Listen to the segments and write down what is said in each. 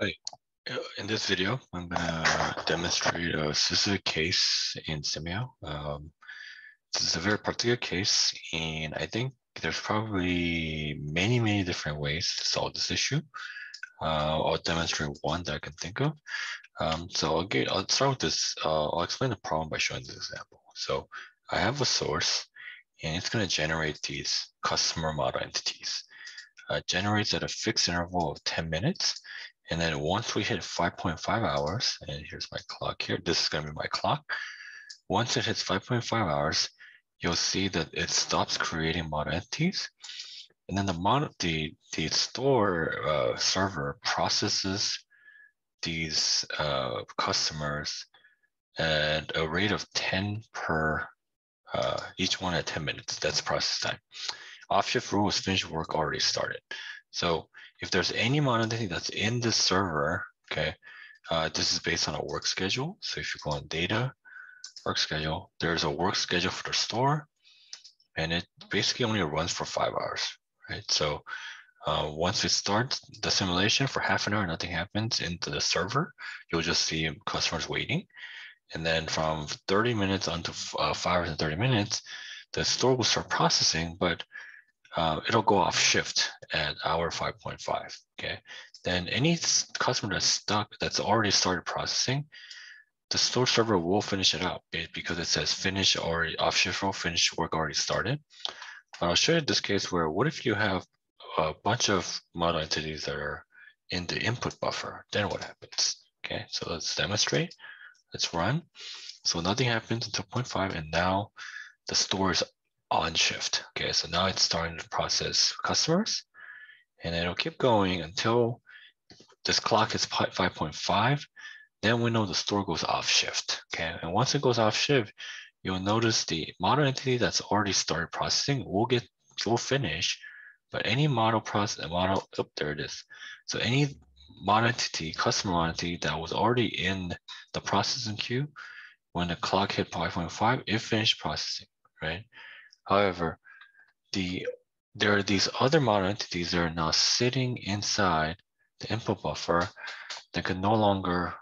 In this video, I'm gonna demonstrate a specific case in Simio. Um, this is a very particular case, and I think there's probably many, many different ways to solve this issue. Uh, I'll demonstrate one that I can think of. Um, so I'll get, I'll start with this. Uh, I'll explain the problem by showing this example. So I have a source, and it's gonna generate these customer model entities. Uh, generates at a fixed interval of 10 minutes and then once we hit 5.5 hours, and here's my clock here, this is gonna be my clock. Once it hits 5.5 hours, you'll see that it stops creating model entities. And then the model, the, the store uh, server processes these uh, customers at a rate of 10 per, uh, each one at 10 minutes. That's process time. Off shift rule is finished work already started. So if there's any entity that's in the server, okay, uh, this is based on a work schedule. So if you go on data, work schedule, there's a work schedule for the store, and it basically only runs for five hours, right? So uh, once it starts the simulation for half an hour, nothing happens into the server, you'll just see customers waiting. And then from 30 minutes onto uh, five hours and 30 minutes, the store will start processing, but uh, it'll go off shift at hour 5.5, okay? Then any customer that's stuck, that's already started processing, the store server will finish it out because it says finish already off shift role, finish work already started. But I'll show you this case where what if you have a bunch of model entities that are in the input buffer, then what happens? Okay, so let's demonstrate. Let's run. So nothing happens until 0.5 and now the store is on shift. Okay, so now it's starting to process customers and it'll keep going until this clock is 5.5. Then we know the store goes off shift. Okay, and once it goes off shift, you'll notice the model entity that's already started processing will get will finish, but any model process uh, model up oh, there it is. So any model entity, customer entity that was already in the processing queue, when the clock hit 5.5, it finished processing, right? However, the there are these other model entities that are now sitting inside the input buffer that can no longer,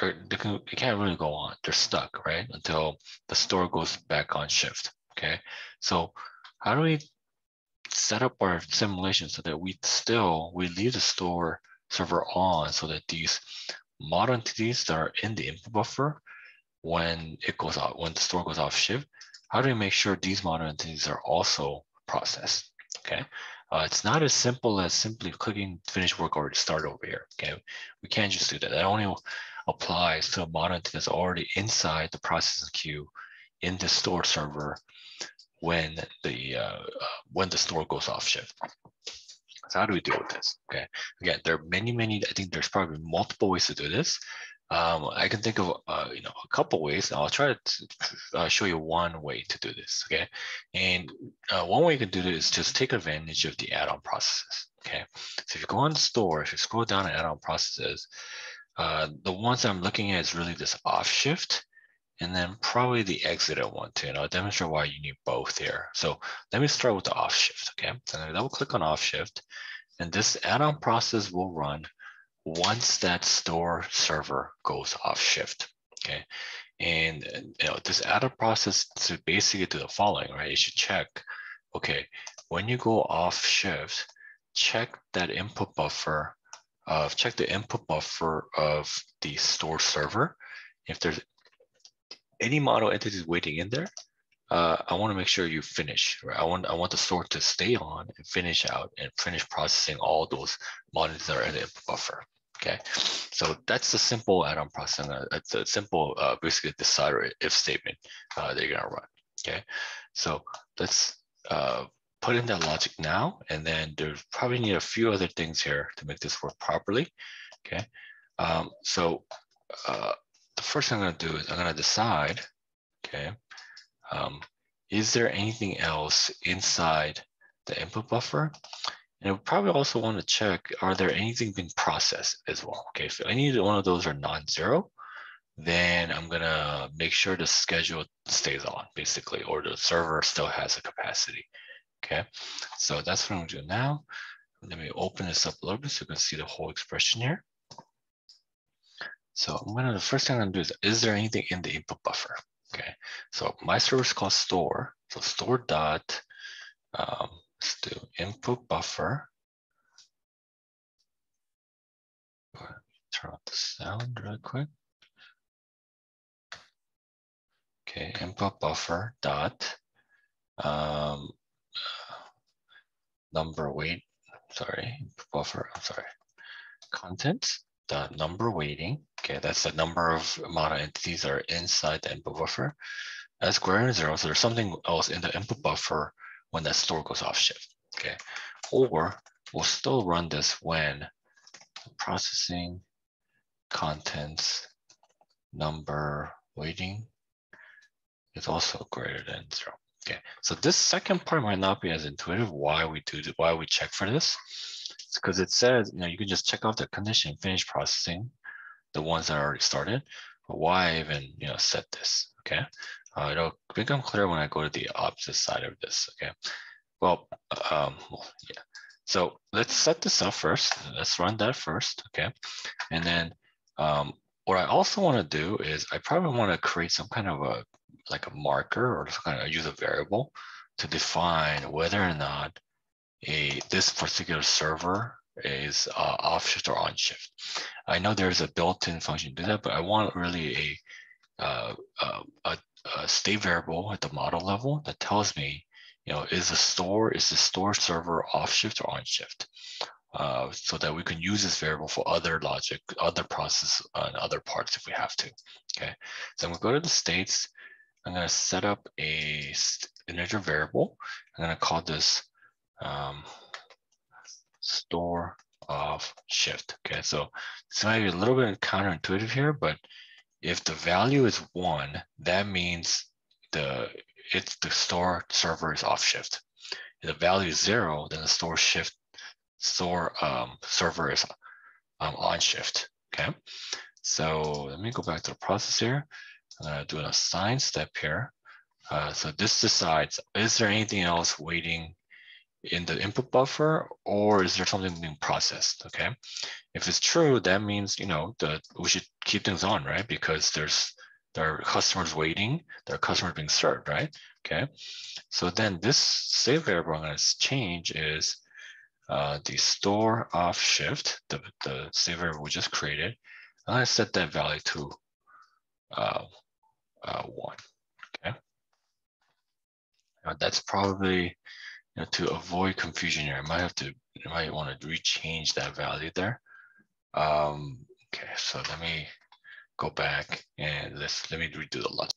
they, can, they can't really go on. They're stuck, right? Until the store goes back on shift, okay? So how do we set up our simulation so that we still, we leave the store server on so that these model entities that are in the input buffer, when it goes out, when the store goes off shift, how do we make sure these model entities are also processed? Okay, uh, it's not as simple as simply clicking finish work already start over here. Okay, we can't just do that. That only applies to a model entity that's already inside the processing queue in the store server when the uh, when the store goes off shift. So how do we deal with this? Okay, again, there are many, many. I think there's probably multiple ways to do this. Um, I can think of uh, you know a couple ways. I'll try to uh, show you one way to do this. Okay, and uh, one way you can do this is just take advantage of the add-on processes. Okay, so if you go on the store, if you scroll down to add-on processes, uh, the ones I'm looking at is really this off shift, and then probably the exit at one too. And I'll demonstrate why you need both here. So let me start with the off shift. Okay, so I double click on off shift, and this add-on process will run once that store server goes off shift, okay? And you know, this add-on process to basically do the following, right? You should check, okay, when you go off shift, check that input buffer of, check the input buffer of the store server. If there's any model entities waiting in there, uh, I want to make sure you finish. Right? I want I want the store to stay on and finish out and finish processing all those models that are in the input buffer. Okay, so that's the simple add-on process. It's a simple, uh, basically decider if statement uh, that you're gonna run. Okay, so let's uh, put in that logic now, and then there's probably need a few other things here to make this work properly. Okay, um, so uh, the first thing I'm gonna do is I'm gonna decide. Okay, um, is there anything else inside the input buffer? And we probably also want to check, are there anything being processed as well? Okay, if any one of those are non-zero, then I'm gonna make sure the schedule stays on basically, or the server still has a capacity. Okay, so that's what I'm gonna do now. Let me open this up a little bit so you can see the whole expression here. So I'm gonna, the first thing I'm gonna do is, is there anything in the input buffer? Okay, so my service called store. So store dot, um, let's do input buffer. Turn off the sound real quick. Okay, input buffer dot um, number weight, sorry, input buffer, I'm sorry, content dot number waiting. Okay, that's the number of model entities that are inside the input buffer as greater than zero. So there's something else in the input buffer when that store goes off shift. Okay, or we'll still run this when processing contents number waiting is also greater than zero. Okay, so this second part might not be as intuitive. Why we do why we check for this? It's because it says you know you can just check off the condition finish processing, the ones that are already started. But why even you know set this? Okay, uh, it'll become clear when I go to the opposite side of this. Okay, well, um, yeah. So let's set this up first. Let's run that first. Okay, and then um, what I also want to do is I probably want to create some kind of a like a marker or some kind of use a variable to define whether or not a this particular server is uh, off shift or on shift. I know there's a built-in function to do that, but I want really a, uh, uh, a, a state variable at the model level that tells me, you know, is the store is the store server off shift or on shift, uh, so that we can use this variable for other logic, other process, and other parts if we have to. Okay, so I'm gonna go to the states I'm going to set up a integer variable. I'm going to call this um, store of shift. Okay, so this might be a little bit counterintuitive here, but if the value is one, that means the it's the store server is off shift. If the value is zero, then the store shift store um, server is um, on shift. Okay, so let me go back to the process here. I'm to do an assign step here. Uh, so this decides, is there anything else waiting in the input buffer or is there something being processed, okay? If it's true, that means, you know, that we should keep things on, right? Because there's, there are customers waiting, there are customers being served, right? Okay, so then this state variable I'm gonna change is uh, the store off shift, the, the state variable we just created. and gonna set that value to uh, uh, one. Okay. Now that's probably know, to avoid confusion here. I might have to, I might want to rechange that value there. Um, okay, so let me go back and let's let me redo the logic.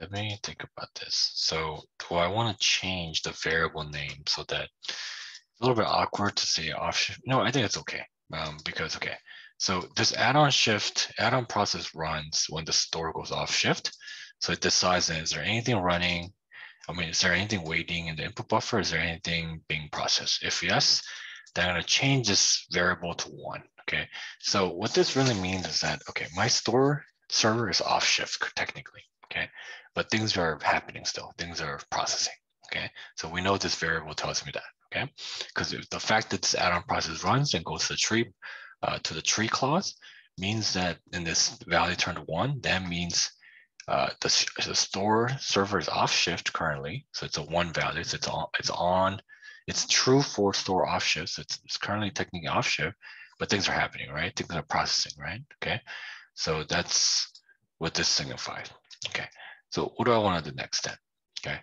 Let me think about this. So do I want to change the variable name so that it's a little bit awkward to say off No, I think it's okay. Um, because okay, so this add-on shift, add-on process runs when the store goes off shift. So it decides, is there anything running? I mean, is there anything waiting in the input buffer? Is there anything being processed? If yes, then I'm gonna change this variable to one, okay? So what this really means is that, okay, my store server is off shift technically, okay? But things are happening still, things are processing, okay? So we know this variable tells me that, okay? Because the fact that this add-on process runs and goes to the tree uh, to the tree clause means that in this value turned one, that means uh, the, the store server is off shift currently. So it's a one value. So it's on, it's on, it's true for store off shift. So it's, it's currently technically off shift, but things are happening, right? Things are processing, right? Okay. So that's what this signifies. Okay. So what do I want to do next then? Okay.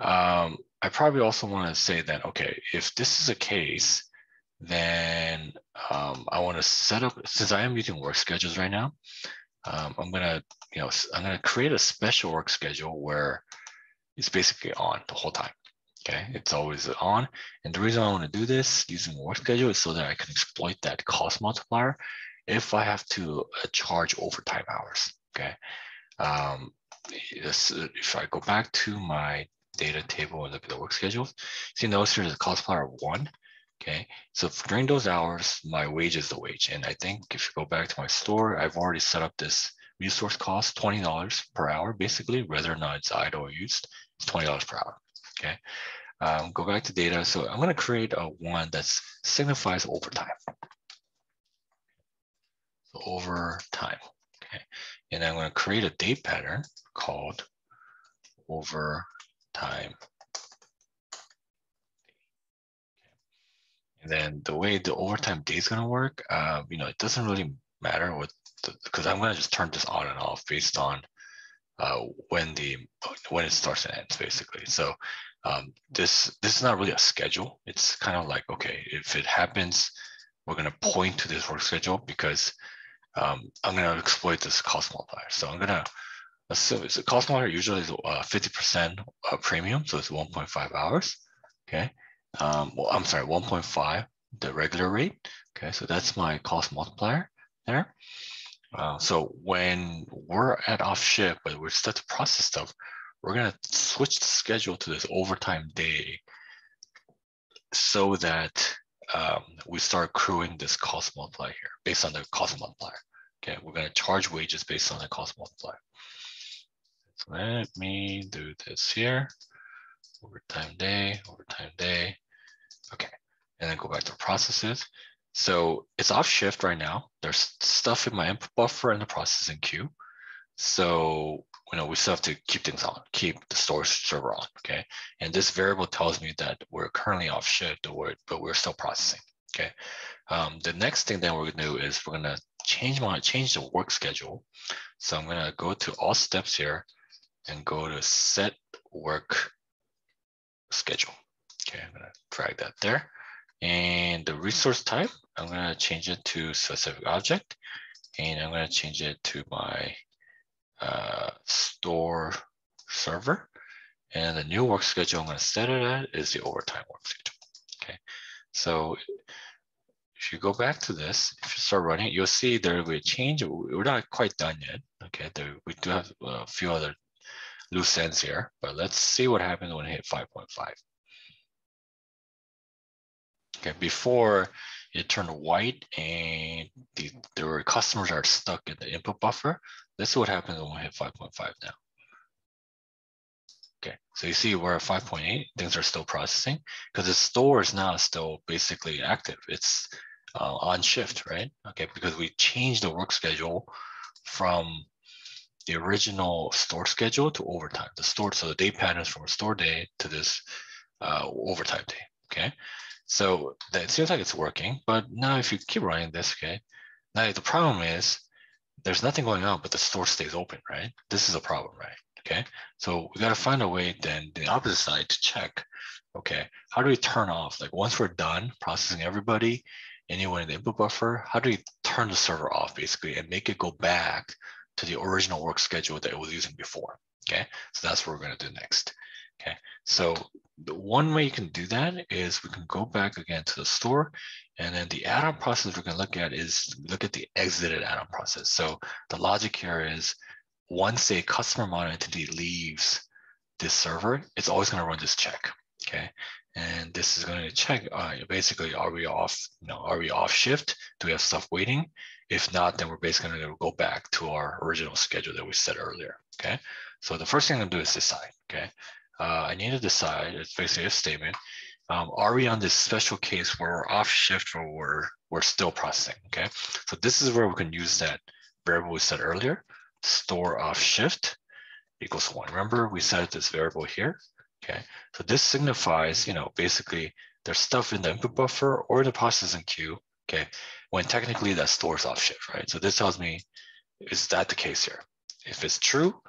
Um, I probably also want to say that, okay, if this is a case then um, I want to set up, since I am using work schedules right now, um, I'm gonna, you know, I'm gonna create a special work schedule where it's basically on the whole time. Okay, it's always on. And the reason I want to do this using work schedule is so that I can exploit that cost multiplier if I have to uh, charge overtime hours. Okay, um, if I go back to my data table and look at the work schedules, see notice there's a cost multiplier of one. Okay, so during those hours, my wage is the wage. And I think if you go back to my store, I've already set up this resource cost, $20 per hour, basically, whether or not it's idle or used, it's $20 per hour, okay? Um, go back to data. So I'm gonna create a one that signifies overtime. So overtime. Okay, and I'm going to create a day pattern called overtime. And then the way the overtime day is going to work, uh, you know, it doesn't really matter what because I'm going to just turn this on and off based on uh, when the when it starts and ends, basically. So um, this this is not really a schedule. It's kind of like okay, if it happens, we're going to point to this work schedule because um, I'm going to exploit this cost multiplier. So I'm going to assume it's a cost multiplier usually is 50% uh, uh, premium, so it's 1.5 hours. Okay. Um, well, I'm sorry, 1.5 the regular rate. Okay, so that's my cost multiplier there. Uh, so when we're at off shift, but we're start to process stuff, we're gonna switch the schedule to this overtime day so that um, we start accruing this cost multiplier here based on the cost multiplier. Okay, we're gonna charge wages based on the cost multiplier. So let me do this here. Overtime day, overtime day. Okay, and then go back to processes. So it's off shift right now. There's stuff in my input buffer and the processing queue. So you know we still have to keep things on, keep the storage server on. Okay, and this variable tells me that we're currently off shift, but we're still processing. Okay, um, the next thing that we're gonna do is we're gonna change my change the work schedule. So I'm gonna go to all steps here and go to set work schedule. Okay, I'm gonna drag that there. And the resource type, I'm gonna change it to specific object. And I'm gonna change it to my uh, store server. And the new work schedule I'm gonna set it at is the overtime work schedule. Okay, so if you go back to this, if you start running you'll see there will be a change. We're not quite done yet. Okay, there, we do have a few other loose ends here, but let's see what happens when I hit 5.5. Okay, before it turned white and the, were customers are stuck in the input buffer. This is what happens when we hit 5.5 now. Okay, so you see we're at 5.8, things are still processing because the store is now still basically active. It's uh, on shift, right? Okay, because we changed the work schedule from the original store schedule to overtime. The store, so the day patterns from store day to this uh, overtime day, okay? So it seems like it's working, but now if you keep running this, okay, now the problem is there's nothing going on, but the store stays open, right? This is a problem, right? Okay, so we got to find a way then the opposite side to check, okay, how do we turn off? Like once we're done processing everybody, anyone in the input buffer, how do we turn the server off basically and make it go back to the original work schedule that it was using before? Okay, so that's what we're going to do next. Okay, so the one way you can do that is we can go back again to the store and then the add-on process we're going to look at is look at the exited add-on process. So the logic here is once a customer monitor entity leaves this server, it's always going to run this check. Okay. And this is going to check uh, basically, are we off, you know, are we off shift? Do we have stuff waiting? If not, then we're basically going to go back to our original schedule that we set earlier. Okay. So the first thing I'm going to do is decide. Okay uh, I need to decide, it's basically a statement, um, are we on this special case where we're off shift or we're, we're still processing, okay? So this is where we can use that variable we said earlier, store off shift equals one. Remember we set this variable here, okay? So this signifies, you know, basically there's stuff in the input buffer or the processing queue, okay? When technically that stores off shift, right? So this tells me, is that the case here? If it's true,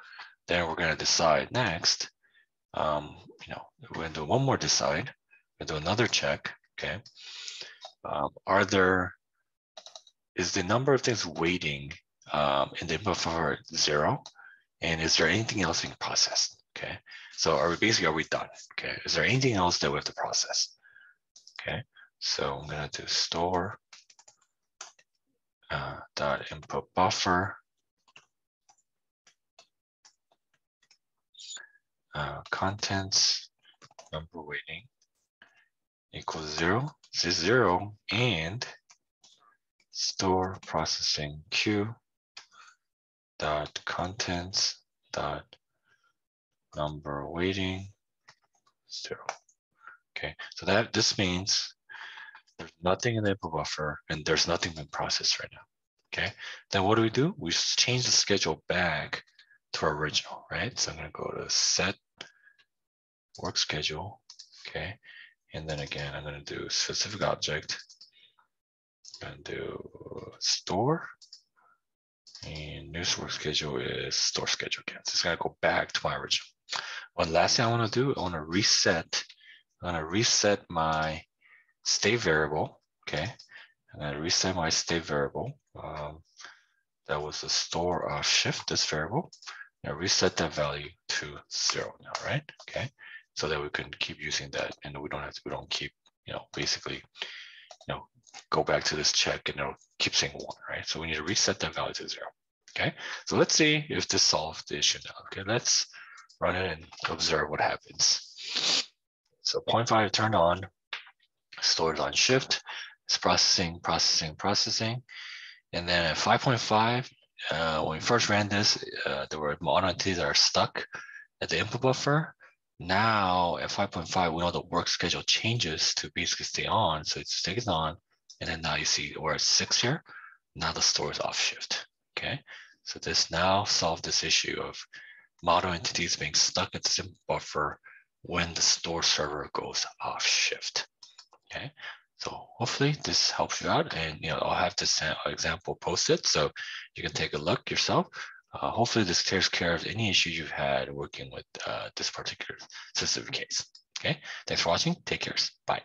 then we're gonna decide next, um, you know, gonna do one more decide, gonna do another check, okay? Um, are there, is the number of things waiting um, in the input for zero? And is there anything else being processed, okay? So are we basically, are we done, okay? Is there anything else that we have to process? Okay, so I'm gonna do store uh, dot input buffer uh, contents number waiting equals zero. This is zero and store processing queue dot contents dot number waiting zero. Okay, so that this means there's nothing in the input buffer and there's nothing being processed right now. Okay, then what do we do? We change the schedule back to our original, right? So I'm gonna go to set work schedule, okay? And then again, I'm gonna do specific object, and do store, and new work schedule is store schedule again. So it's gonna go back to my original. One last thing I wanna do, I wanna reset, I'm gonna reset my state variable, okay? And I reset my state variable. Um, that was the store of shift, this variable. Now reset that value to zero now, right? Okay, so that we can keep using that and we don't have to, we don't keep, you know, basically, you know, go back to this check and it'll keep saying one, right? So we need to reset that value to zero. Okay, so let's see if this solves the issue now. Okay, let's run it and observe what happens. So 0.5 turned on, stored on shift, it's processing, processing, processing. And then at 5.5, uh, when we first ran this, uh, there were model that are stuck at the input buffer. Now at 5.5, we know the work schedule changes to basically stay on. So it stays on. And then now you see we're at six here. Now the store is off shift. Okay. So this now solved this issue of model entities being stuck at the input buffer when the store server goes off shift. Okay. So hopefully this helps you out and you know I'll have this uh, example posted so you can take a look yourself. Uh, hopefully this takes care of any issues you've had working with uh, this particular specific case. Okay, thanks for watching. Take care. Bye.